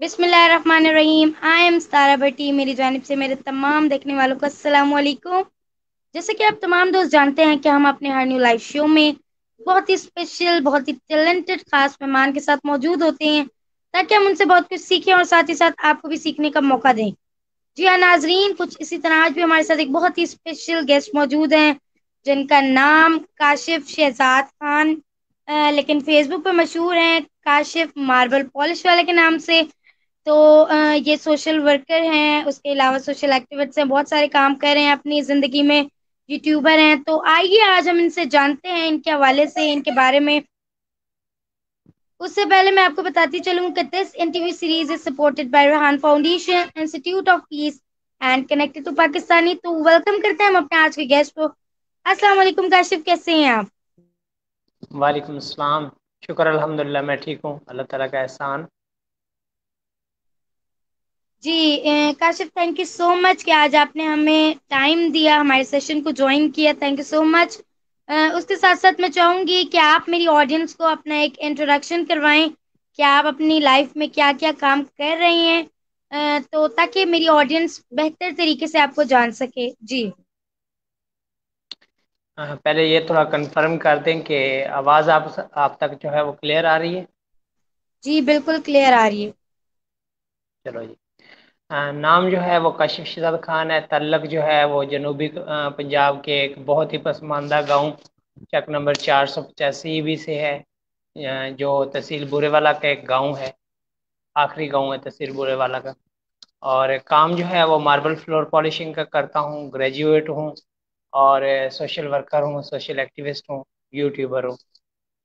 बिस्मिल्लाहिर्रहमानिर्रहीम। I am स्तारा भट्टी मेरी जानब से मेरे तमाम देखने वालों को वालेकुम जैसे कि आप तमाम दोस्त जानते हैं कि हम अपने हर न्यू लाइव शो में बहुत ही स्पेशल बहुत ही टैलेंटेड खास मेहमान के साथ मौजूद होते हैं ताकि हम उनसे बहुत कुछ सीखें और साथ ही साथ आपको भी सीखने का मौका दें। जी हाँ नाजरीन कुछ इसी तरह आज भी हमारे साथ एक बहुत ही स्पेशल गेस्ट मौजूद हैं जिनका नाम काशिफ शहजाद खान आ, लेकिन फेसबुक पर मशहूर हैं काशिफ मार्बल पॉलिश वाले के नाम से। तो ये सोशल वर्कर हैं, उसके अलावा सोशल एक्टिविस्ट हैं, बहुत सारे काम कर रहे हैं अपनी ज़िंदगी में यूट्यूबर हैं। तो आइए आज हम इनसे जानते हैं, इनके हवाले से, इनके बारे में। उससे पहले मैं आपको बताती चलूँ कि this interview series is supported by Rehan foundation institute of peace and connected to Pakistani तो वेलकम करते हैं हम अपने आज के गेस्ट को। अस्सलाम वालेकुम काशिफ कैसे हैं आप? वालेकुम अस्सलाम शुक्र अल्हम्दुलिल्लाह, मैं ठीक हूँ। अल्लाह ताला का एहसान। जी Kashif thank you so much कि आज आपने हमें टाइम दिया हमारे सेशन को ज्वाइन किया थैंक यू सो मच उसके साथ साथ मैं चाहूँगी कि आप मेरी ऑडियंस को अपना एक इंट्रोडक्शन करवाएँ कि आप अपनी लाइफ में क्या क्या काम कर रही हैं। तो ताकि मेरी ऑडियंस बेहतर तरीके से आपको जान सके। जी। पहले ये थोड़ा कंफर्म कर दें कि आवाज़ आप आप तक जो है वो क्लियर आ रही है? जी बिल्कुल क्लियर आ रही है। चलो जी। नाम जो है वो कशिफ शहजाद खान है, तल्लक जो है वो जनूबी पंजाब के एक बहुत ही पसमानदा गाँव, चक नंबर चार सौ पचासी भी से है। जो तहसील बुरेवाला का एक गाँव है, आखिरी गाँव है तहसील बुरेवाला का। और काम जो है वो मार्बल फ्लोर पॉलिशिंग का करता हूँ, ग्रेजुएट हूँ और सोशल वर्कर हूँ, सोशल एक्टिविस्ट हूँ, यूट्यूबर हूँ।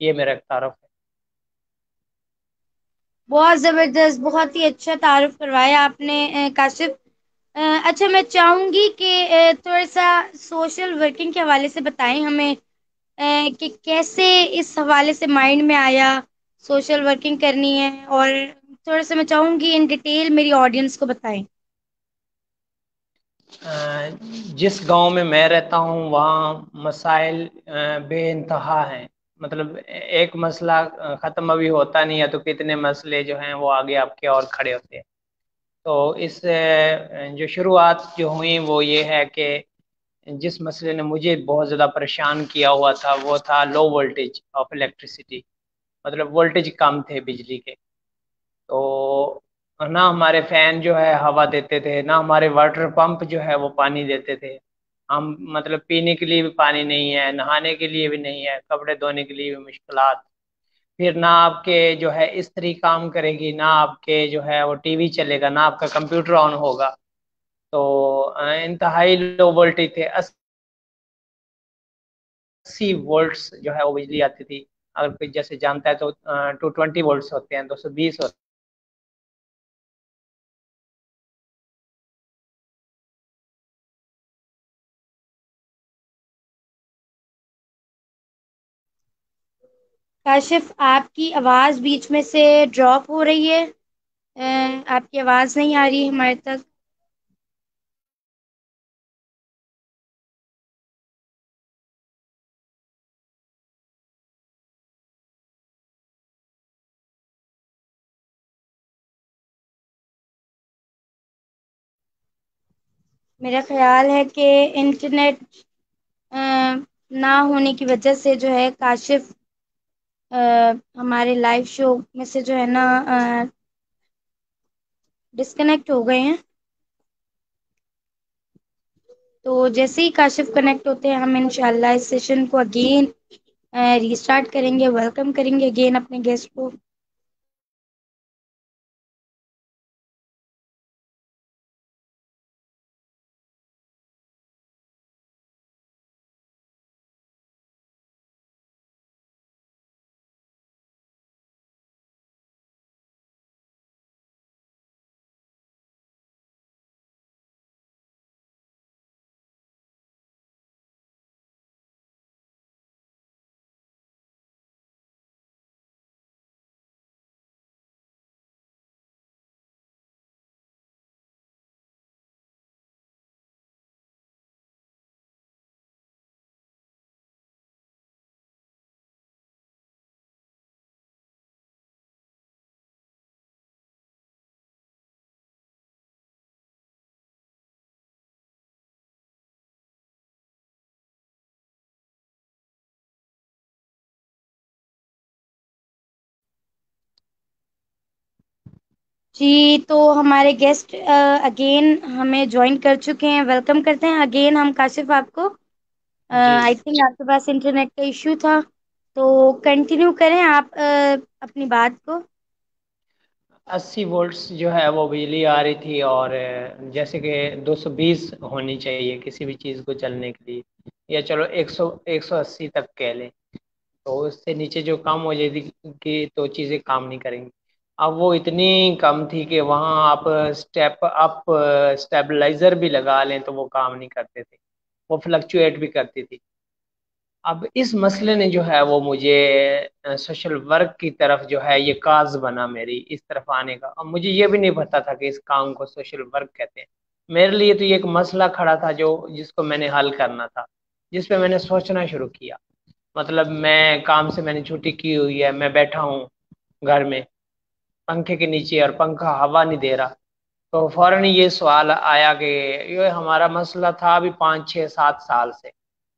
ये मेरा तारफ़ है। बहुत ज़बरदस्त, बहुत ही अच्छा तारुफ करवाया आपने काशिफ। अच्छा मैं चाहूँगी कि थोड़ा सा सोशल वर्किंग के हवाले से बताएँ हमें कि कैसे इस हवाले से माइंड में आया सोशल वर्किंग करनी है, और थोड़ा सा मैं चाहूँगी इन डिटेल मेरी ऑडियंस को बताएँ। जिस गाँव में मैं रहता हूँ, वहाँ मसाइल बेानतहा हैं। मतलब एक मसला ख़त्म अभी होता नहीं है तो कितने मसले जो हैं वो आगे आपके और खड़े होते हैं। तो इस जो शुरुआत जो हुई वो ये है कि जिस मसले ने मुझे बहुत ज़्यादा परेशान किया हुआ था, वो था लो वोल्टेज ऑफ़ इलेक्ट्रिसिटी मतलब वोल्टेज कम थे बिजली के। तो ना हमारे फ़ैन जो है हवा देते थे, ना हमारे वाटर पंप जो है वो पानी देते थे। हम मतलब पीने के लिए भी पानी नहीं है, नहाने के लिए भी नहीं है, कपड़े धोने के लिए भी मुश्किल फिर ना आपके जो है इस्त्री काम करेगी, ना आपके जो है वो टीवी चलेगा, ना आपका कंप्यूटर ऑन होगा। तो इंतहाई लो वोल्टेज थे, अस्सी वोल्ट्स जो है वो बिजली आती थी। अगर कोई जैसे जानता है तो टू ट्वेंटी वोल्ट्स होते हैं, दो सौ बीस होते काशिफ, आपकी आवाज़ बीच में से ड्रॉप हो रही है। आपकी आवाज़ नहीं आ रही हमारे तक। मेरा ख्याल है कि इंटरनेट ना होने की वजह से जो है काशिफ हमारे लाइव शो में से जो है ना डिस्कनेक्ट हो गए हैं। तो जैसे ही काशिफ कनेक्ट होते हैं, हम इनशाला इस सेशन को अगेन रिस्टार्ट करेंगे वेलकम करेंगे अगेन अपने गेस्ट को। जी तो हमारे गेस्ट अगेन हमें ज्वाइन कर चुके हैं। वेलकम करते हैं। अगेन हम काशिफ आपको आई थिंक आपके पास इंटरनेट का इश्यू था। तो कंटिन्यू करें आप uh, अपनी बात को। अस्सी वोल्ट्स जो है वो बिजली आ रही थी और जैसे कि 220 होनी चाहिए किसी भी चीज़ को चलने के लिए। या चलो 100 180 तक कह लें। तो उससे नीचे जो काम हो जाएगी तो चीज़ें काम नहीं करेंगी। अब वो इतनी कम थी कि वहाँ आप स्टेप अप स्टेबलाइजर भी लगा लें तो वो काम नहीं करते थे। वो फ्लक्चुएट भी करती थी। अब इस मसले ने जो है वो मुझे सोशल वर्क की तरफ़ जो है ये काज बना मेरी इस तरफ़ आने का। अब मुझे ये भी नहीं पता था कि इस काम को सोशल वर्क कहते हैं। मेरे लिए तो ये एक मसला खड़ा था जो, जिसको मैंने हल करना था, जिस पे मैंने सोचना शुरू किया। मतलब मैं काम से मैंने छुट्टी की हुई है, मैं बैठा हूँ घर में। पंखे के नीचे और पंखा हवा नहीं दे रहा। तो फ़ौरन ये सवाल आया कि ये हमारा मसला था अभी पाँच छः सात साल से।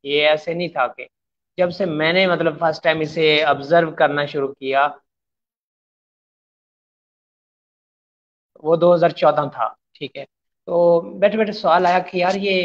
ये ऐसे नहीं था कि जब से मैंने मतलब फ़र्स्ट टाइम इसे ऑब्ज़र्व करना शुरू किया, वो 2014 था, ठीक है। तो बैठे बैठे सवाल आया कि यार ये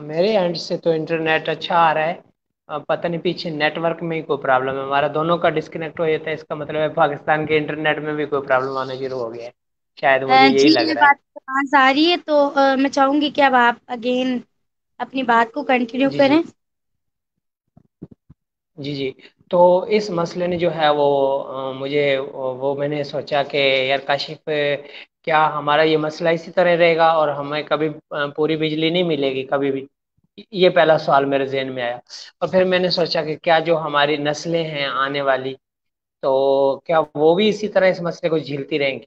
मेरे एंड से तो इंटरनेट अच्छा आ रहा है। पता नहीं पीछे नेटवर्क में ही कोई प्रॉब्लम है। हमारा दोनों का डिस्कनेक्ट हो जाता है इसका मतलब है पाकिस्तान के इंटरनेट में भी कोई प्रॉब्लम आना शुरू हो गया है। शायद मुझे यही लग रहा है। बात आवाज़ आ रही है तो uh, मैं चाहूँगी कि अब आप अगेन अपनी बात को कंटिन्यू करें। जी जी। तो इस मसले ने जो है वो आ, मुझे वो मैंने सोचा कि यार काशिफ क्या हमारा ये मसला इसी तरह रहेगा और हमें कभी पूरी बिजली नहीं मिलेगी कभी भी? ये पहला सवाल मेरे जहन में आया। और फिर मैंने सोचा कि क्या जो हमारी नस्लें हैं आने वाली तो क्या वो भी इसी तरह इस मसले को झेलती रहेंगी?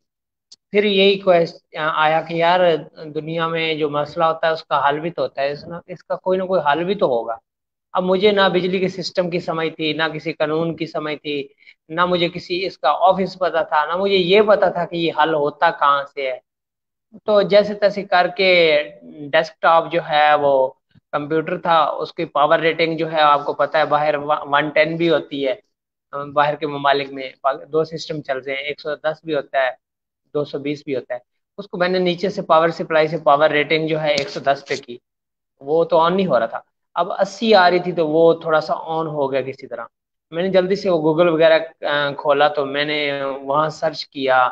फिर यही क्वेश्चन आया कि यार दुनिया में जो मसला होता है उसका हल भी तो होता है इसका कोई ना कोई हल भी तो होगा। अब मुझे ना बिजली के सिस्टम की समझ थी, ना किसी कानून की समझ थी, ना मुझे किसी इसका ऑफ़िस पता था, ना मुझे ये पता था कि ये हल होता कहाँ से है। तो जैसे तैसे करके डेस्कटॉप जो है वो कंप्यूटर था, उसकी पावर रेटिंग जो है आपको पता है बाहर वन टेन भी होती है। बाहर के ममालिक में दो सिस्टम चल रहे हैं, एक सौ दस भी होता है, दो सौ बीस भी होता है। उसको मैंने नीचे से पावर सप्लाई से पावर रेटिंग जो है एक सौ दस पे की। वो तो ऑन नहीं हो रहा था। अब अस्सी आ रही थी तो वो थोड़ा सा ऑन हो गया किसी तरह। मैंने जल्दी से वो गूगल वगैरह खोला तो मैंने वहाँ सर्च किया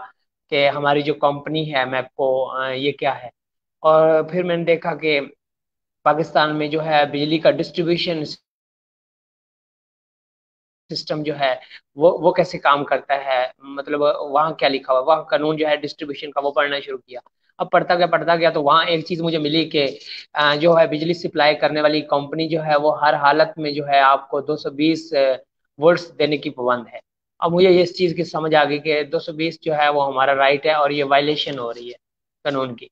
कि हमारी जो कंपनी है मैपको ये क्या है? और फिर मैंने देखा कि पाकिस्तान में जो है बिजली का डिस्ट्रीब्यूशन सिस्टम जो है, वो वो कैसे काम करता है? मतलब वहाँ क्या लिखा हुआ वहाँ कानून जो है डिस्ट्रीब्यूशन का वो पढ़ना शुरू किया। अब पढ़ता गया पढ़ता गया तो वहाँ एक चीज़ मुझे मिली कि जो है बिजली सप्लाई करने वाली कंपनी जो है, वो हर हालत में जो है आपको 220 वोल्ट्स देने की पाबंद है। अब मुझे इस चीज़ की समझ आ गई कि 220 जो है, वो हमारा राइट है और ये वायलेशन हो रही है कानून की।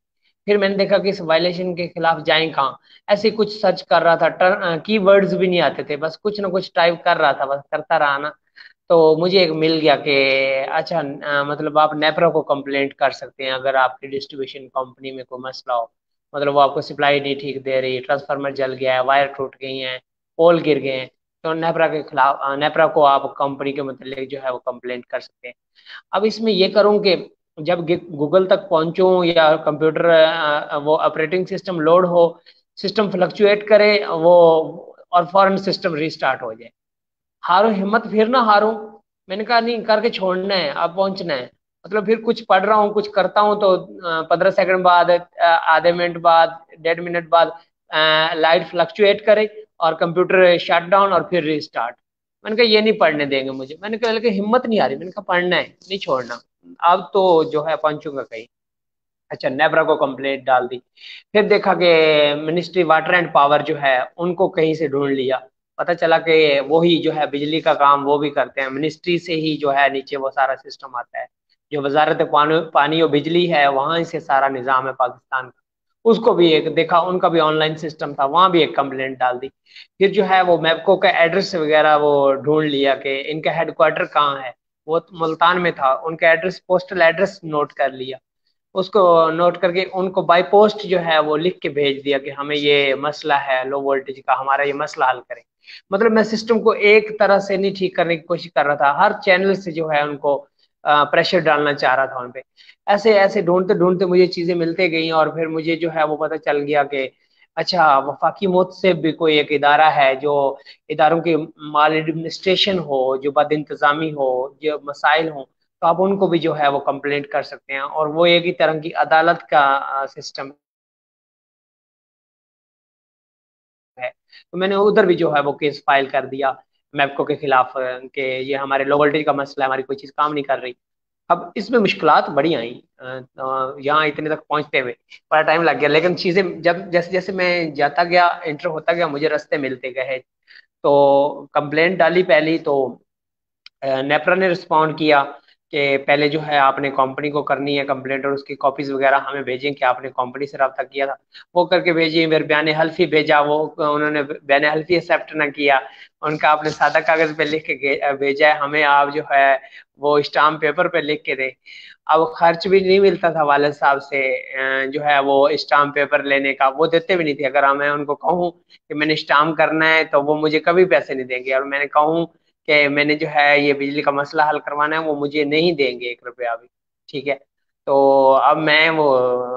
फिर मैंने देखा कि इस वायलेशन के खिलाफ जाए कहाँ? ऐसे कुछ सर्च कर रहा था की वर्ड्स भी नहीं आते थे, बस कुछ ना कुछ टाइप कर रहा था, बस करता रहा ना। तो मुझे एक मिल गया कि अच्छा मतलब आप नेपरा को कंप्लेंट कर सकते हैं, अगर आपकी डिस्ट्रीब्यूशन कंपनी में कोई मसला हो। मतलब वो आपको सप्लाई नहीं ठीक दे रही ट्रांसफार्मर जल गया है वायर टूट गई हैं, पोल गिर गए हैं। तो नेपरा के खिलाफ नेपरा को आप कंपनी के मतलब जो है वो कंप्लेंट कर सकते हैं। अब इसमें ये करूँ कि जब गूगल तक पहुँचूँ या कंप्यूटर वो ऑपरेटिंग सिस्टम लोड हो सिस्टम फ्लक्चुएट करे, वो, और फॉरन सिस्टम रिस्टार्ट हो जाए। हारो, हिम्मत फिर ना हारो। मैंने कहा, नहीं, करके छोड़ना है, अब पहुँचना है। मतलब फिर कुछ पढ़ रहा हूँ, कुछ करता हूँ तो पंद्रह सेकंड बाद आधे मिनट बाद, डेढ़ मिनट बाद लाइट फ्लक्चुएट करे और कंप्यूटर शट डाउन और फिर रिस्टार्ट मैंने कहा, ये नहीं पढ़ने देंगे मुझे। मैंने कहा लेकिन हिम्मत नहीं आ रही। मैंने कहा, पढ़ना है, नहीं छोड़ना। अब तो जो है पहुंचूँगा कहीं। अच्छा नेबरा को कंप्लेंट डाल दी। फिर देखा कि मिनिस्ट्री वाटर एंड पावर जो है, उनको कहीं से ढूंढ लिया। पता चला कि वो ही जो है बिजली का काम वो भी करते हैं। मिनिस्ट्री से ही जो है नीचे वो सारा सिस्टम आता है। जो वजारत पानी पानी और बिजली है, वहाँ से सारा निज़ाम है पाकिस्तान का। उसको भी एक देखा, उनका भी ऑनलाइन सिस्टम था, वहाँ भी एक कंप्लेंट डाल दी। फिर जो है वो मैपको का एड्रेस वगैरह वो ढूंढ लिया कि इनका हेडक्वार्टर कहाँ है? वो तो मुल्तान में था, उनका एड्रेस पोस्टल एड्रेस नोट कर लिया। उसको नोट करके उनको बाय पोस्ट जो है वो लिख के भेज दिया कि हमें ये मसला है लो वोल्टेज का, हमारा ये मसला हल करें। मतलब मैं सिस्टम को एक तरह से नहीं ठीक करने की कोशिश कर रहा था। हर चैनल से जो है उनको प्रेशर डालना चाह रहा था उन पे। ऐसे ऐसे ढूंढते ढूंढते मुझे चीज़ें मिलते गई और फिर मुझे जो है वो पता चल गया कि अच्छा वफाकी मौत से भी कोई एक इदारा है जो इदारों के माल एडमिनिस्ट्रेशन हो, जो बद इंतजामी हो, जो मसाइल हो तो आप उनको भी जो है वो कंप्लेंट कर सकते हैं। और वो एक ही तरह की अदालत का सिस्टम तो मैंने उधर भी जो है वो केस फ़ाइल कर दिया, मैपको के खिलाफ कि ये हमारे लो वोल्टेज का मसला है, हमारी कोई चीज़ काम नहीं कर रही। अब इसमें मुश्किल बड़ी आई यहाँ इतने तक पहुँचते हुए, बड़ा टाइम लग गया, लेकिन चीज़ें जब, जैसे जैसे मैं जाता गया, इंटर होता गया, मुझे रास्ते मिलते गए तो कंप्लेंट डाली पहली तो नेपरा ने रिस्पॉन्ड किया कि पहले जो है आपने कंपनी को करनी है कंप्लेंट और उसकी कॉपीज वगैरह हमें भेजें कि आपने कंपनी से रब्ता किया था। वो करके भेजिए फिर बयान हल्फी भेजा, वो उन्होंने बयान हल्फी एक्सेप्ट ना किया। उनका आपने सादा कागज़ पे लिख के भेजा है, हमें आप जो है वो स्टाम्प पेपर पे लिख के दे। अब खर्च भी नहीं मिलता था वाले साहब से जो है वो स्टाम्प पेपर लेने का। वो देते भी नहीं थे। अगर मैं उनको कहूँ कि मैंने स्टाम्प करना है तो वो मुझे कभी पैसे नहीं देंगे। और मैंने कहूँ कि मैंने जो है ये बिजली का मसला हल करवाना है, वो मुझे नहीं देंगे एक रुपया भी, ठीक है? तो अब मैं वो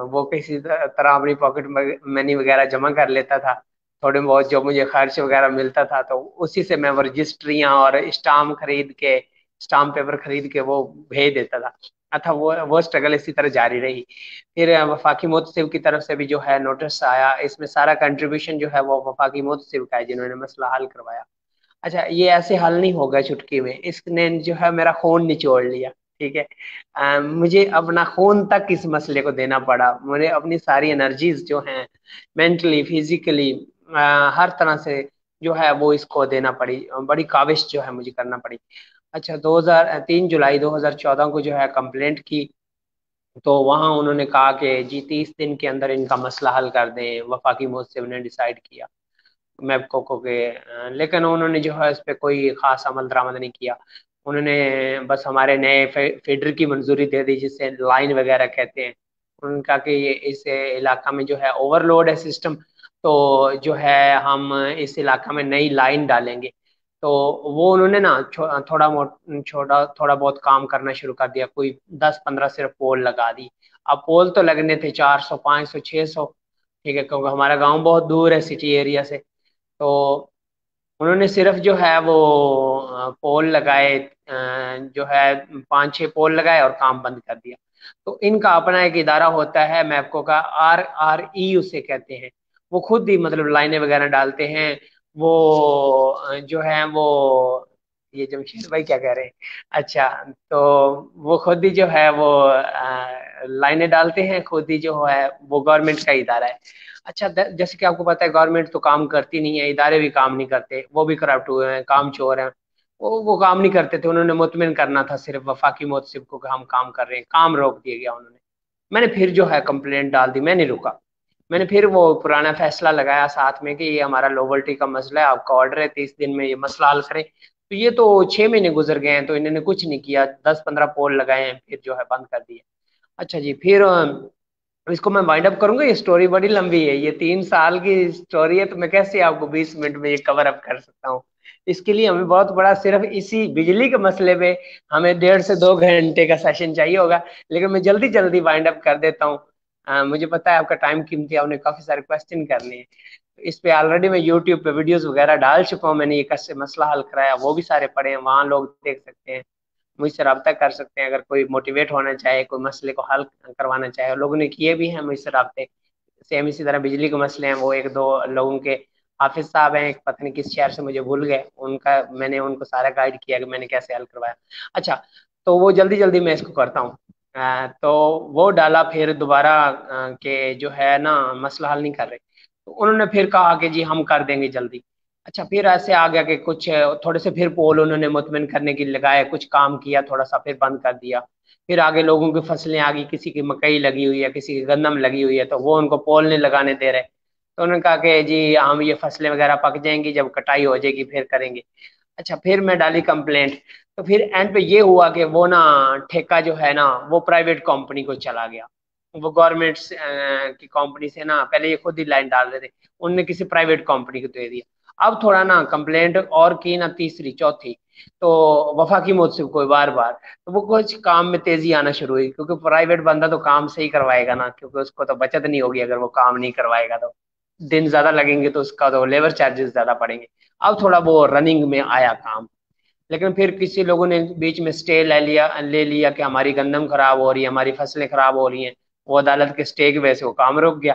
वो किसी तरह अपनी पॉकेट मनी वगैरह जमा कर लेता था, थोड़े बहुत जो मुझे खर्च वगैरह मिलता था तो उसी से मैं वो रजिस्ट्रियाँ और स्टाम्प खरीद के, स्टाम्प पेपर खरीद के वो भेज देता था। अथा वो वो स्ट्रगल इसी तरह जारी रही। फिर वफाकी मोतसिब की तरफ़ से भी जो है नोटिस आया, इसमें सारा कंट्रीब्यूशन जो है वो वफाकी मोतसिब का है, जिन्होंने मसला हल करवाया। अच्छा ये ऐसे हल नहीं होगा चुटकी में इसने जो है मेरा खून निचोड़ लिया ठीक है? आ, मुझे अपना खून तक इस मसले को देना पड़ा। मुझे अपनी सारी एनर्जीज जो हैं मेंटली फिजिकली हर तरह से जो है वो इसको देना पड़ी। बड़ी काविश जो है मुझे करना पड़ी। अच्छा 2003 जुलाई 2014 को जो है कंप्लेंट की तो वहाँ उन्होंने कहा कि जी तीस दिन के अंदर इनका मसला हल कर दें। वफाकी मोद से उन्होंने डिसाइड किया। मैपको को के लेकिन उन्होंने जो है इस पर कोई ख़ास अमल दरामद नहीं किया। उन्होंने बस हमारे नए फीडर की मंजूरी दे दी, जिसे लाइन वगैरह कहते हैं। उन्होंने कहा कि इस इलाका में जो है ओवरलोड है सिस्टम तो जो है हम इस इलाका में नई लाइन डालेंगे। तो वो उन्होंने ना थोड़ा मोट, छोटा, थोड़ा बहुत काम करना शुरू कर दिया। कोई दस पंद्रह सिर्फ़ पोल लगा दी। अब पोल तो लगने थे चार सौ, पाँच सौ छः सौ, ठीक है, क्योंकि हमारा गाँव बहुत दूर है सिटी एरिया से। तो उन्होंने सिर्फ़ जो है वो पोल लगाए जो है पाँच छह पोल लगाए और काम बंद कर दिया। तो इनका अपना एक इदारा होता है मैपको का आर आर, ई उसे कहते हैं। वो खुद ही मतलब लाइनें वगैरह डालते हैं। वो जो है वो ये जमशेद भाई क्या कह रहे हैं? अच्छा तो वो खुद ही जो है, वो लाइनें डालते हैं, खुद ही जो है, वो गवर्नमेंट का इदारा है। अच्छा जैसे कि आपको पता है, गवर्नमेंट तो काम करती नहीं है, इदारे भी काम नहीं करते, वो भी करप्ट हुए हैं, काम चोर हैं। वो वो काम नहीं करते थे, उन्होंने मुतमिन करना था, सिर्फ़ वफाकी मोतसिब को हम काम कर रहे हैं, काम रोक दिया गया उन्होंने। मैंने फिर जो है कंप्लेंट डाल दी, मैं नहीं रुका। मैंने फिर वो पुराना फैसला लगाया साथ में कि ये हमारा लोवल्टी का मसला है, आपका ऑर्डर है, तीस दिन में ये मसला हल करें। तो ये तो छह महीने गुजर गए हैं तो इन्होंने कुछ नहीं किया। दस पंद्रह पोल लगाए हैं, फिर जो है बंद कर दिए। अच्छा जी, फिर इसको मैं वाइंड अप करूँगा? ये स्टोरी बड़ी लंबी है। ये तीन साल की स्टोरी है तो मैं कैसे आपको बीस मिनट में ये कवर अप कर सकता हूँ? इसके लिए हमें बहुत बड़ा, सिर्फ़ इसी बिजली के मसले पे हमें डेढ़ से दो घंटे का सेशन चाहिए होगा। लेकिन मैं जल्दी जल्दी वाइंड अप कर देता हूँ। मुझे पता है आपका टाइम कीमती है, आपने काफ़ी सारे क्वेश्चन करने हैं। इस पे ऑलरेडी मैं यूट्यूब पे वीडियोस वगैरह डाल चुका हूँ, मैंने ये कैसे मसला हल कराया, वो भी सारे पढ़े हैं, वहाँ लोग देख सकते हैं। मुझसे रब्ता कर सकते हैं, अगर कोई मोटिवेट होना चाहे, कोई मसले को हल करवाना चाहे लोगों ने किए भी हैं मुझसे रबते सेम इसी तरह बिजली के मसले हैं, वो एक दो लोगों के, हाफिज साहब हैं, एक पत्नी किस शहर से मुझे भूल गए, उनका, मैंने उनको सारा गाइड किया कि मैंने कैसे हल करवाया। अच्छा तो वो जल्दी जल्दी मैं इसको करता हूँ। तो वो डाला, फिर दोबारा के जो है ना, मसला हल नहीं कर रहे। तो उन्होंने फिर कहा कि जी हम कर देंगे जल्दी। अच्छा फिर ऐसे आ गया कि कुछ, थोड़े से फिर पोल उन्होंने मुतमिन करने की लगाए, कुछ काम किया, थोड़ा सा फिर बंद कर दिया। फिर आगे लोगों की फ़सलें आ गई, किसी की मकई लगी हुई है, किसी की गंदम लगी हुई है तो वो उनको पोल नहीं लगाने दे रहे। तो उन्होंने कहा कि जी हम ये फ़सलें वगैरह पक जाएँगी, जब कटाई हो जाएगी फिर करेंगे। अच्छा फिर मैं डाली कंप्लेंट। तो फिर एंड पे ये हुआ कि वो ना ठेका जो है ना, वो प्राइवेट कंपनी को चला गया। वो गवर्नमेंट की कंपनी से ना, पहले ये खुद ही लाइन डाल रहे थे उनने किसी प्राइवेट कंपनी को दे दिया। अब थोड़ा ना कंप्लेंट और की ना तीसरी, चौथी। तो वफा की मुझसे कोई बार बार। तो वो कुछ काम में तेज़ी आना शुरू हुई, क्योंकि प्राइवेट बंदा तो काम सही करवाएगा ना, क्योंकि उसको तो बचत नहीं होगी अगर वो काम नहीं करवाएगा तो। दिन ज़्यादा लगेंगे तो उसका तो लेबर चार्जेस ज़्यादा पड़ेंगे। अब थोड़ा वो रनिंग में आया काम। लेकिन फिर किसी लोगों ने बीच में स्टे ले लिया ले लिया कि हमारी गंदम खराब हो रही है, हमारी फ़सलें खराब हो रही हैं। वो अदालत के स्टे की वजह से वो काम रुक गया।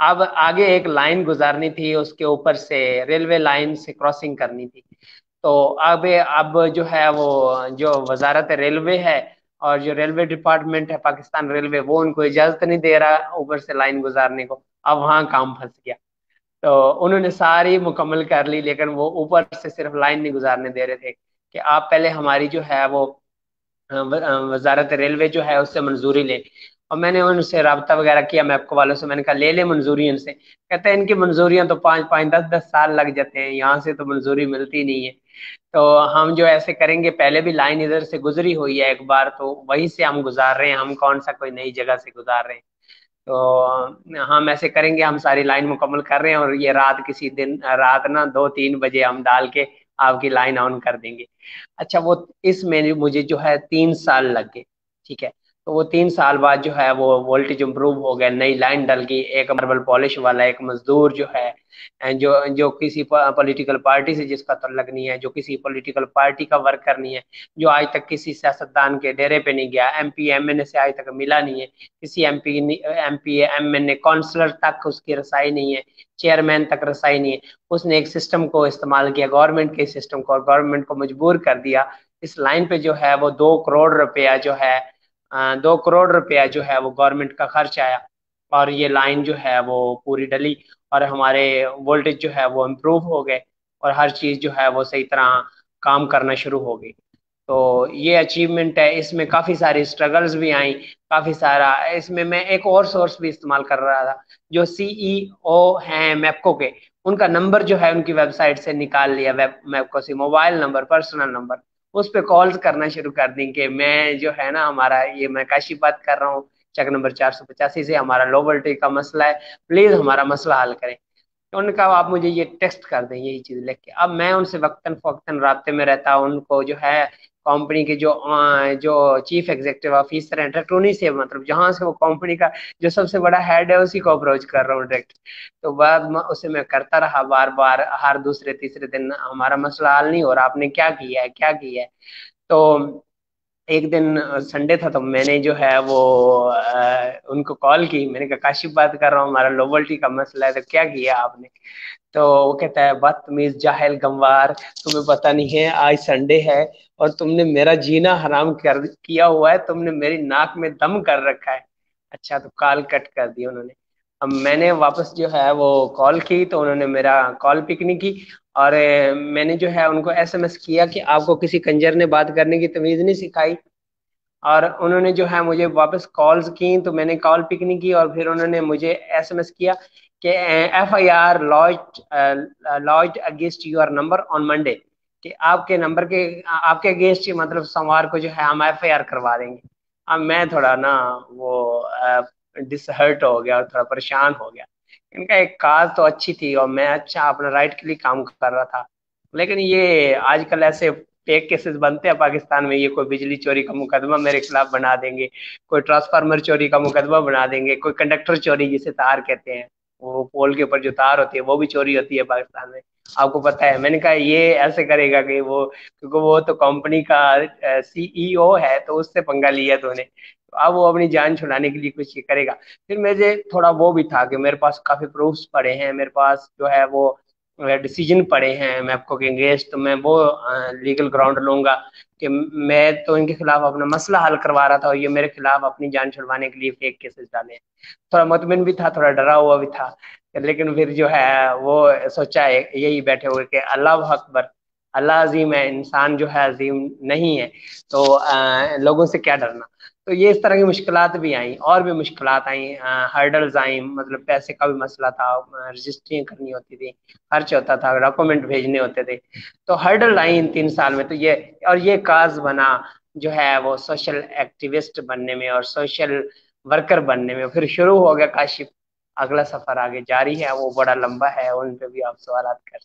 अब आगे एक लाइन गुजारनी थी, उसके ऊपर से रेलवे लाइन से क्रॉसिंग करनी थी। तो अब अब जो है वो, जो वजारत रेलवे है और जो रेलवे डिपार्टमेंट है, पाकिस्तान रेलवे, वो उनको इजाज़त नहीं दे रहा ऊपर से लाइन गुजारने को। अब वहाँ काम फंस गया। तो उन्होंने सारी मुकम्मल कर ली, लेकिन वो ऊपर से सिर्फ़ लाइन नहीं गुजारने दे रहे थे कि आप पहले हमारी जो है वो वजारत रेलवे जो है उससे मंजूरी लें। और मैंने उनसे रबता वगैरह किया मैपको वालों से, मैंने कहा, ले ले मंजूरी उनसे कहते हैं, इनकी मंजूरियाँ तो पाँच पाँच, दस दस साल लग जाते हैं, यहाँ से तो मंजूरी मिलती नहीं है। तो हम जो ऐसे करेंगे, पहले भी लाइन इधर से गुजरी हुई है एक बार तो वहीं से हम गुजार रहे हैं, हम कौन सा कोई नई जगह से गुजार रहे हैं। तो हम ऐसे करेंगे, हम सारी लाइन मुकम्मल कर रहे हैं और ये रात किसी दिन, रात ना दो, तीन बजे हम डाल के आपकी लाइन ऑन कर देंगे। अच्छा वो इसमें मुझे जो है तीन साल लग गए, ठीक है? तो वो तीन साल बाद जो है वो वोल्टेज इम्प्रूव हो गया, नई लाइन डल गई, एक मार्बल पॉलिश वाला, एक मजदूर जो है जो जो किसी पॉलिटिकल पार्टी से जिसका तल्लक नहीं है, जो किसी पॉलिटिकल पार्टी का वर्कर नहीं है, जो आज तक किसी सियासतदान के डेरे पे नहीं गया M P M N A से आज तक मिला नहीं है, किसी M P M P M N A councillor तक उसकी रसाई नहीं है चेयरमैन तक रसाई नहीं है, उसने एक सिस्टम को इस्तेमाल किया गवर्नमेंट के सिस्टम को और गवर्नमेंट को मजबूर कर दिया, इस लाइन पे जो है वो दो करोड़ रुपया जो है दो करोड़ रुपया जो है वो गवर्नमेंट का खर्च आया और ये लाइन जो है वो पूरी डली और हमारे वोल्टेज जो है वो इम्प्रूव हो गए और हर चीज़ जो है वो सही तरह काम करना शुरू हो गई। तो ये अचीवमेंट है, इसमें काफ़ी सारी स्ट्रगल्स भी आई, काफ़ी सारा इसमें मैं एक और सोर्स भी इस्तेमाल कर रहा था, जो सीईओ हैं मैपको के, उनका नंबर जो है उनकी वेबसाइट से निकाल लिया वेब मैपको से मोबाइल नंबर पर्सनल नंबर उस पर कॉल्स करना शुरू कर दी कि मैं जो है ना, हमारा ये मैं काशी बात कर रहा हूँ, चक नंबर चार सौ पचासी से हमारा लो का मसला है प्लीज़ हमारा मसला हल करें। तो उन्होंने कहा आप मुझे ये टेक्स्ट कर दें, यही चीज़ लिख के। अब मैं उनसे वक्तन फ़वक्तन रबते में रहता हूँ, उनको जो है कंपनी के जो जो चीफ एग्जीक्यूटिव ऑफिसर हैं डायरेक्ट उन्हीं से मतलब जहाँ से वो कंपनी का जो सबसे बड़ा हेड है उसी को अप्रोच कर रहा हूँ डायरेक्ट तो बाद में उसे मैं करता रहा बार बार हर दूसरे तीसरे दिन हमारा मसला हल नहीं हो रहा आपने क्या किया है क्या किया है? तो एक दिन संडे था तो मैंने जो है वो आ, उनको कॉल की मैंने कहा काशिफ बात कर रहा हूँ हमारा लोबल्टी का मसला है तो क्या किया आपने? तो वो कहता है बदतमीज जाहिल गमवार, तुम्हें पता नहीं है, आज संडे है और तुमने मेरा जीना हराम कर किया हुआ है, तुमने मेरी नाक में दम कर रखा है। अच्छा तो कॉल कट कर दी उन्होंने। अब मैंने वापस जो है, वो कॉल की तो उन्होंने मेरा कॉल पिक नहीं की और मैंने जो है, उनको एसएमएस किया कि आपको किसी कंजर ने बात करने की तमीज़ नहीं सिखाई और उन्होंने जो है, मुझे वापस कॉल्स की तो मैंने कॉल पिक नहीं की और फिर उन्होंने मुझे एसएमएस किया कि F I R lodge lodge against your number on Monday कि आपके नंबर के, आपके अगेंस्ट मतलब सोमवार को जो है हम एफ़ आई आर करवा देंगे। अब मैं थोड़ा ना वो डिसहर्ट हो गया और थोड़ा परेशान हो गया। इनका एक कार तो अच्छी थी और मैं अच्छा अपना राइट के लिए काम कर रहा था। लेकिन ये आजकल ऐसे फेक केसेस बनते हैं पाकिस्तान में, ये कोई बिजली चोरी का मुकदमा मेरे खिलाफ बना देंगे, कोई ट्रांसफार्मर चोरी का मुकदमा बना देंगे, कोई कंडक्टर चोरी जिसे तार कहते हैं। वो पोल के ऊपर जो तार होती है, वो भी चोरी होती है पाकिस्तान में। आपको पता है, मैंने कहा ये ऐसे करेगा कि वो, क्योंकि वो तो कंपनी का सीईओ है तो उससे पंगा लिया तो उन्हें तो अब वो अपनी जान छुड़ाने के लिए कुछ करेगा। फिर मेरे थोड़ा वो भी था कि मेरे पास काफ़ी प्रूफ्स पड़े हैं, मेरे पास जो है वो डिसीज़न पड़े हैं मैपको के अगेंस्ट तो मैं वो लीगल ग्राउंड लूँगा कि मैं तो इनके खिलाफ अपना मसला हल करवा रहा था और ये मेरे खिलाफ अपनी जान छुड़वाने के लिए फेक केसेस डाले थोड़ा मुतमिन भी था थोड़ा डरा हुआ भी था लेकिन फिर जो है वो सोचा है यही बैठे हुए कि अल्लाह अकबर अल्लाह अजीम है इंसान जो है अजीम नहीं है तो आ, लोगों से क्या डरना? तो ये इस तरह की मुश्किल भी आई, और भी मुश्किल आई हर्डल्स आई मतलब पैसे का भी मसला था रजिस्ट्री करनी होती थी, खर्च होता था डॉक्यूमेंट भेजने होते थे। तो हर्डल आई इन तीन साल में तो ये, और ये काज बना जो है वो सोशल एक्टिविस्ट बनने में और सोशल वर्कर बनने में। फिर शुरू हो गया काशिफ, अगला सफ़र आगे जारी है, वो बड़ा लंबा है, उन पे भी आप सवाल कर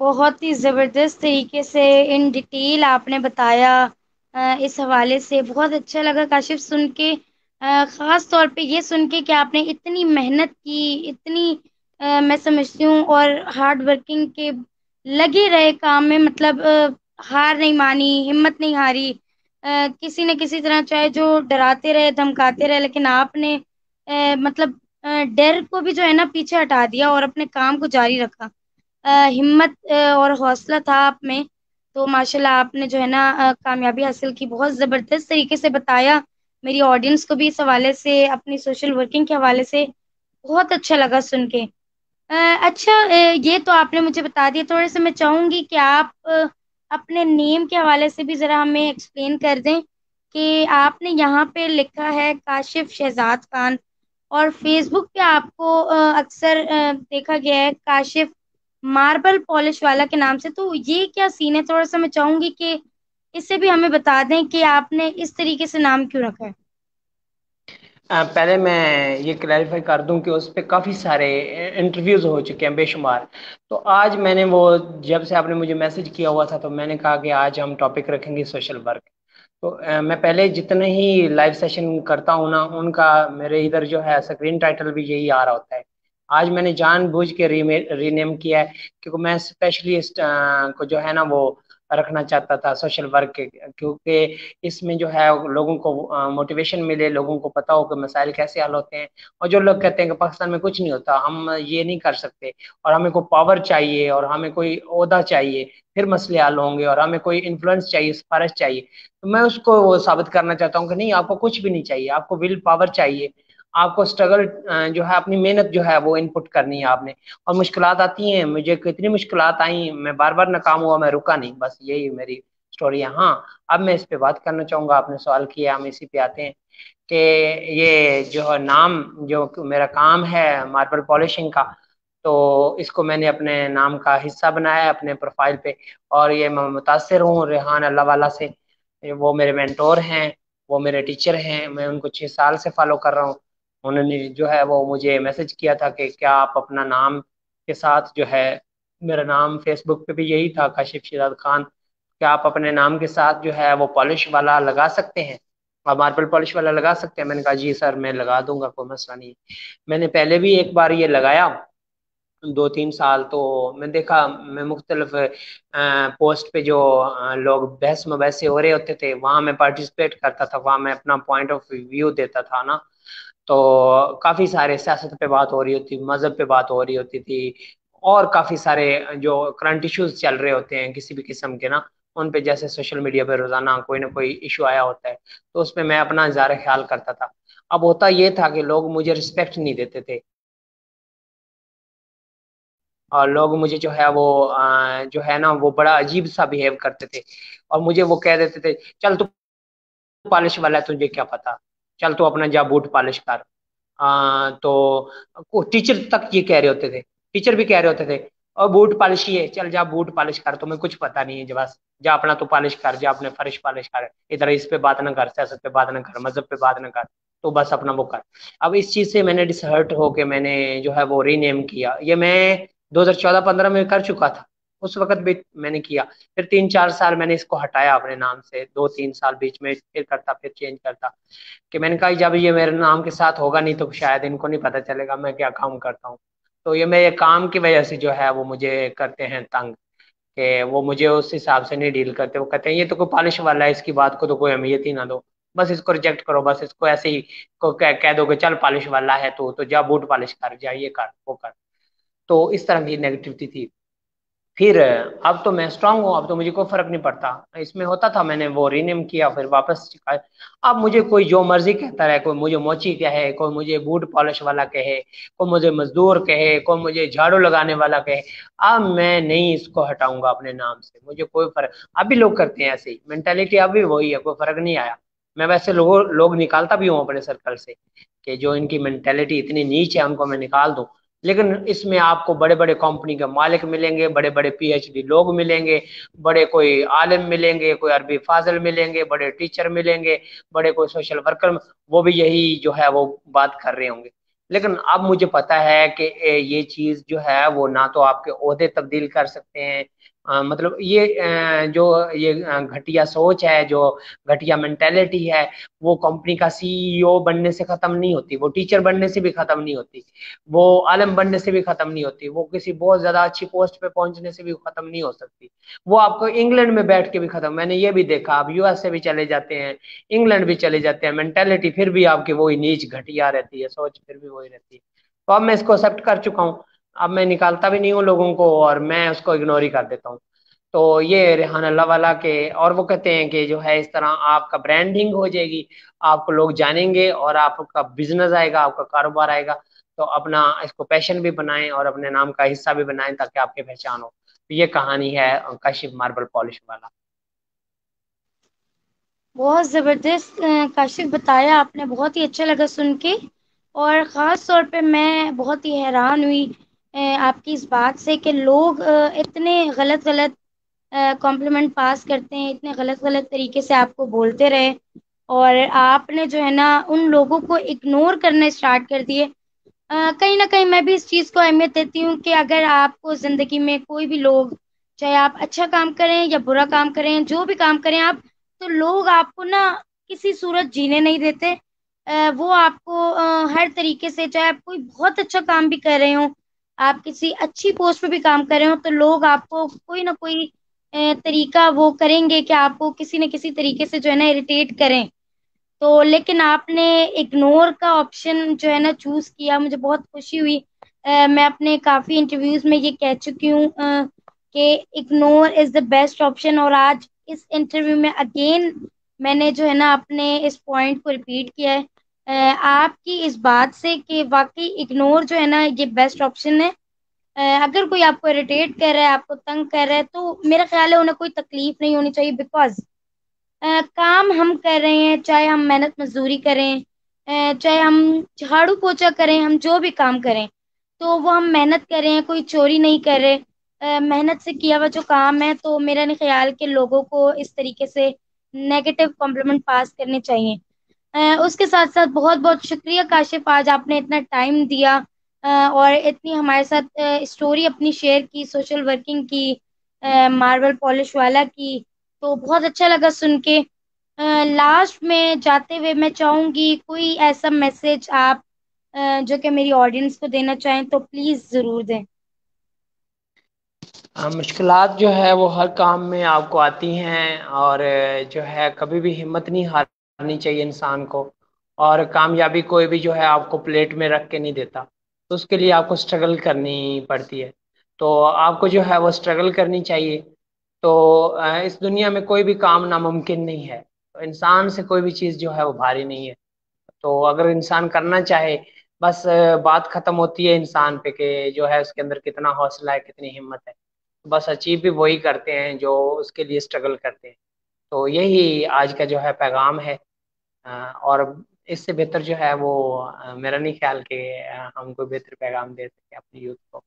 बहुत ही ज़बरदस्त तरीके से इन डिटेल आपने बताया इस हवाले से बहुत अच्छा लगा काशिफ सुन के। ख़ास तौर पे ये सुन के कि आपने इतनी मेहनत की, इतनी मैं समझती हूँ, और हार्ड वर्किंग के लगे रहे काम में मतलब हार नहीं मानी, हिम्मत नहीं हारी। किसी न किसी तरह चाहे जो डराते रहे, धमकाते रहे, लेकिन आपने मतलब डर को भी जो है ना पीछे हटा दिया और अपने काम को जारी रखा। हिम्मत और हौसला था आप में। तो माशाल्लाह आपने जो है ना कामयाबी हासिल की, बहुत ज़बरदस्त तरीके से बताया। मेरी ऑडियंस को भी इस हवाले से, अपनी सोशल वर्किंग के हवाले से बहुत अच्छा लगा सुन के। अच्छा ये तो आपने मुझे बता दिया। थोड़े से मैं चाहूँगी कि आप अपने नेम के हवाले से भी ज़रा हमें एक्सप्लेन कर दें कि आपने यहाँ पे लिखा है काशिफ शहजाद खान और फेसबुक पे आपको अक्सर देखा गया है काशिफ मार्बल पॉलिश वाला के नाम से तो ये क्या सीन है? थोड़ा सा मैं चाहूँगी कि इससे भी हमें बता दें कि आपने इस तरीके से नाम क्यों रखा है? पहले मैं ये क्लैरिफाई कर दूँ कि उस पर काफ़ी सारे इंटरव्यूज़ हो चुके हैं बेशुमार। तो आज मैंने वो जब से आपने मुझे मैसेज किया हुआ था तो मैंने कहा कि आज हम टॉपिक रखेंगे सोशल वर्क तो आ, मैं पहले जितने ही लाइव सेशन करता हूँ ना उनका मेरे इधर जो है स्क्रीन टाइटल भी यही आ रहा होता है। आज मैंने जानबूझ के रीनेम किया है, क्योंकि मैं स्पेशलिस्ट को जो है ना वो रखना चाहता था सोशल वर्क के, क्योंकि इसमें जो है लोगों को मोटिवेशन मिले, लोगों को पता हो कि मसाइल कैसे हल होते हैं, और जो लोग कहते हैं कि पाकिस्तान में कुछ नहीं होता, हम ये नहीं कर सकते, और हमें कोई पावर चाहिए, और हमें कोई अहदा चाहिए, फिर मसले हल होंगे, और हमें कोई इन्फ्लुएंस चाहिए, सिफारिश चाहिए तो मैं उसको साबित करना चाहता हूँ कि नहीं, आपको कुछ भी नहीं चाहिए, आपको विल पावर चाहिए आपको स्ट्रगल जो है, अपनी मेहनत जो है, वो इनपुट करनी है आपने। और मुश्किल आती हैं, मुझे कितनी मुश्किल आई, मैं बार बार नाकाम हुआ, मैं रुका नहीं, बस यही मेरी स्टोरी है। हाँ अब मैं इस पे बात करना चाहूँगा, आपने सवाल किया, हम इसी पे आते हैं कि ये जो नाम जो मेरा काम है मार्बल पॉलिशिंग का तो इसको मैंने अपने नाम का हिस्सा बनाया है, अपने प्रोफ़ाइल पे। और ये मैं मुतासर हूँ, रेहान अल्लाह वाला से। वो मेरे मेंटोर हैं, वो मेरे टीचर हैं, मैं उनको छः साल से फॉलो कर रहा हूँ। उन्होंने जो है वो मुझे मैसेज किया था कि क्या आप अपना नाम के साथ जो है, मेरा नाम फेसबुक पे भी यही था काशिफ शिराज खान। क्या आप अपने नाम के साथ जो है वो पॉलिश वाला लगा सकते हैं? आप मार्बल पॉलिश वाला लगा सकते हैं? मैंने कहा, जी सर, मैं लगा दूँगा, कोई मसला नहीं मैंने पहले भी एक बार ये लगाया, दो तीन साल तो मैं देखा, मैं मुख्तलिफ़ पोस्ट पे जो लोग बहस मबैसे हो रहे होते थे, वहाँ मैं पार्टिसिपेट करता था, वहाँ मैं अपना पॉइंट ऑफ़ व्यू देता था ना। तो काफ़ी सारे सियासत पे बात हो रही होती, मज़हब पे बात हो रही होती थी, और काफ़ी सारे जो करंट इश्यूज़ चल रहे होते हैं किसी भी किस्म के ना, उन पे जैसे सोशल मीडिया पे रोज़ाना कोई ना कोई इशू आया होता है तो उस पर मैं अपना इजहार ख्याल करता था। अब होता ये था कि लोग मुझे रिस्पेक्ट नहीं देते थे। और लोग मुझे जो है वो जो है ना, वो बड़ा अजीब सा बिहेव करते थे, और मुझे वो कह देते थे, चल तू पॉलिश वाला है, तुझे क्या पता? चल तो अपना जा बूट पॉलिश कर। आ, तो टीचर तक ये कह रहे होते थे। टीचर भी कह रहे होते थे और बूट पॉलिश ही है चल जा बूट पॉलिश कर तुम्हें कुछ पता नहीं है जब जा अपना तो पॉलिश कर जा अपने फर्श पॉलिश कर। इधर इस पे बात ना कर सियासत पे बात ना कर मज़हब पे बात ना कर तो बस अपना वो कर। अब इस चीज़ से मैंने डिसहर्ट होके मैंने जो है वो रीनेम किया। ये मैं 2014-15 में कर चुका था। उस वक्त भी मैंने किया। फिर तीन चार साल मैंने इसको हटाया अपने नाम से। दो तीन साल बीच में फिर करता फिर चेंज करता। कि मैंने कहा जब ये मेरे नाम के साथ होगा नहीं तो शायद इनको नहीं पता चलेगा मैं क्या काम करता हूँ। तो ये मेरे काम की वजह से जो है वो मुझे करते हैं तंग। कि वो मुझे उस हिसाब से नहीं डील करते। वो कहते हैं ये तो कोई पॉलिश वाला है इसकी बात को तो कोई अहमियत ही ना दो। बस इसको रिजेक्ट करो बस इसको ऐसे ही को कह, कह दो कि चल पॉलिश वाला है तो तो जा बूट पॉलिश कर जा ये कर वो कर। तो इस तरह की नेगेटिविटी थी। फिर, अब तो मैं स्ट्रांग हूँ, अब तो मुझे कोई फ़र्क नहीं पड़ता। इसमें होता था, मैंने वो रीनेम किया, फिर वापस अब मुझे कोई जो मर्ज़ी कहता रहे, कोई मुझे मोची कहे, कोई मुझे बूट पॉलिश वाला कहे, कोई मुझे मजदूर कहे, कोई मुझे झाड़ू लगाने वाला कहे, अब मैं नहीं इसको हटाऊँगा अपने नाम से। मुझे कोई फ़र्क, अभी लोग करते हैं ऐसे ही। मेंटेलिटी अभी वही है, कोई फ़र्क नहीं आया। मैं वैसे लोग लोग निकालता भी हूँ अपने सर्कल से, कि जो इनकी मेंटेलिटी इतनी नीच है, उनको मैं निकाल दूँ। लेकिन इसमें आपको बड़े बड़े कंपनी के मालिक मिलेंगे बड़े बड़े पीएचडी लोग मिलेंगे, बड़े कोई आलम मिलेंगे, कोई अरबी फाजल मिलेंगे, बड़े टीचर मिलेंगे, बड़े कोई सोशल वर्कर वो भी यही जो है वो बात कर रहे होंगे। लेकिन अब मुझे पता है कि ये चीज़ जो है वो ना तो आपके अहदे तब्दील कर सकते हैं आ, मतलब ये जो ये घटिया सोच है जो घटिया मेंटेलिटी है वो कंपनी का सीईओ बनने से खत्म नहीं होती वो टीचर बनने से भी खत्म नहीं होती वो आलम बनने से भी खत्म नहीं होती वो किसी बहुत ज़्यादा अच्छी पोस्ट पे पहुँचने से भी खत्म नहीं हो सकती वो आपको इंग्लैंड में बैठ के भी खत्म मैंने ये भी देखा आप यूएस से भी चले जाते हैं इंग्लैंड भी चले जाते हैं मेंटेलिटी फिर भी आपकी वही नीच घटिया रहती है सोच फिर भी वही रहती है तो अब मैं इसको एक्सेप्ट कर चुका हूँ अब मैं निकालता भी नहीं हूँ लोगों को और मैं उसको इग्नोर ही कर देता हूँ। तो ये रेहान अल्लाह वाला के और वो कहते हैं कि जो है इस तरह आपका ब्रांडिंग हो जाएगी, आपको लोग जानेंगे और आपका बिज़नेस आएगा, आपका कारोबार आएगा। तो अपना इसको पैशन भी बनाएँ और अपने नाम का हिस्सा भी बनाएँ ताकि आपकी पहचान हो। तो ये कहानी है काशिफ मार्बल पॉलिश वाला। बहुत ज़बरदस्त काशिफ बताया आपने, बहुत ही अच्छा लगा सुन के। और ख़ास तौर पे मैं बहुत ही हैरान हुई आपकी इस बात से कि लोग इतने गलत गलत कॉम्प्लीमेंट पास करते हैं, इतने गलत गलत तरीके से आपको बोलते रहे और आपने जो है ना, उन लोगों को इग्नोर करना स्टार्ट कर दिए। कहीं ना कहीं मैं भी इस चीज़ को अहमियत देती हूँ कि अगर आपको ज़िंदगी में कोई भी लोग, चाहे आप अच्छा काम करें या बुरा काम करें, जो भी काम करें आप तो लोग आपको ना किसी सूरत जीने नहीं देते। वो आपको हर तरीके से, चाहे आप कोई बहुत अच्छा काम भी कर रहे हो आप किसी अच्छी पोस्ट पे भी काम कर रहे हो तो लोग आपको कोई ना कोई तरीका वो करेंगे कि आपको किसी न किसी तरीके से जो है ना इरिटेट करें। तो लेकिन आपने इग्नोर का ऑप्शन जो है ना चूज़ किया मुझे बहुत खुशी हुई। आ, मैं अपने काफ़ी इंटरव्यूज़ में ये कह चुकी हूँ कि ignore is the best option और आज इस इंटरव्यू में अगेन मैंने जो है ना अपने इस पॉइंट को रिपीट किया है। आपकी इस बात से कि वाकई इग्नोर जो है ना, ये बेस्ट ऑप्शन है। अगर कोई आपको इरिटेट कर रहा है, आपको तंग कर रहा है तो मेरा ख्याल है उन्हें कोई तकलीफ़ नहीं होनी चाहिए बिकॉज़ काम हम कर रहे हैं, चाहे हम मेहनत मजदूरी करें चाहे हम झाड़ू पोछा करें, हम जो भी काम करें तो वो हम मेहनत कर रहे हैं, कोई चोरी नहीं कर रहे। मेहनत से किया हुआ जो काम है तो मेरा नहीं ख्याल कि लोगों को इस तरीके से नेगेटिव कॉम्प्लीमेंट पास करने चाहिए। उसके साथ साथ बहुत बहुत शुक्रिया काशिफ, आज आपने इतना टाइम दिया और इतनी हमारे साथ स्टोरी अपनी शेयर की सोशल वर्किंग की मार्बल पॉलिश वाला की तो बहुत अच्छा लगा सुन के। लास्ट में जाते हुए मैं चाहूँगी कोई ऐसा मैसेज आप जो कि मेरी ऑडियंस को देना चाहें तो प्लीज़ ज़रूर दें। मुश्किल जो है वो हर काम में आपको आती हैं, और जो है कभी भी हिम्मत नहीं हारनी चाहिए इंसान को। और कामयाबी कोई भी जो है आपको प्लेट में रख के नहीं देता। तो उसके लिए आपको स्ट्रगल करनी पड़ती है। तो आपको जो है वो स्ट्रगल करनी चाहिए। तो इस दुनिया में कोई भी काम नामुमकिन नहीं है। तो इंसान से कोई भी चीज़ जो है वो भारी नहीं है। तो अगर इंसान करना चाहे, बस बात खत्म होती है इंसान पे कि जो है उसके अंदर कितना हौसला है, कितनी हिम्मत है। बस अचीव भी वही करते हैं जो उसके लिए स्ट्रगल करते हैं। तो यही आज का जो है पैगाम है। और इससे बेहतर जो है वो मेरा नहीं ख्याल कि हम कोई बेहतर पैगाम दे सके अपनी यूथ को।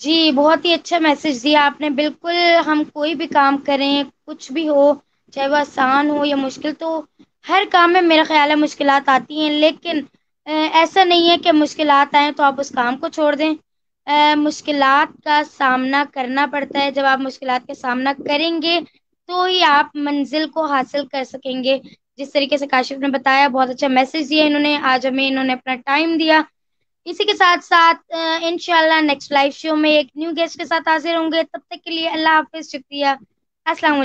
जी, बहुत ही अच्छा मैसेज दिया आपने। बिल्कुल हम कोई भी काम करें, कुछ भी हो, चाहे वो आसान हो या मुश्किल तो हर काम में मेरा ख्याल है मुश्किल आती हैं, लेकिन ऐसा नहीं है कि मुश्किल आए तो आप उस काम को छोड़ दें। मुश्किल का सामना करना पड़ता है। जब आप मुश्किल का सामना करेंगे तो ही आप मंजिल को हासिल कर सकेंगे। जिस तरीके से काशिफ ने बताया, बहुत अच्छा मैसेज दिया इन्होंने। आज हमें इन्होंने अपना टाइम दिया। इसी के साथ साथ इनशाला नेक्स्ट लाइव शो में एक न्यू गेस्ट के साथ हाजिर होंगे। तब तक के लिए अल्लाह हाफिज, शुक्रिया। अस्सलाम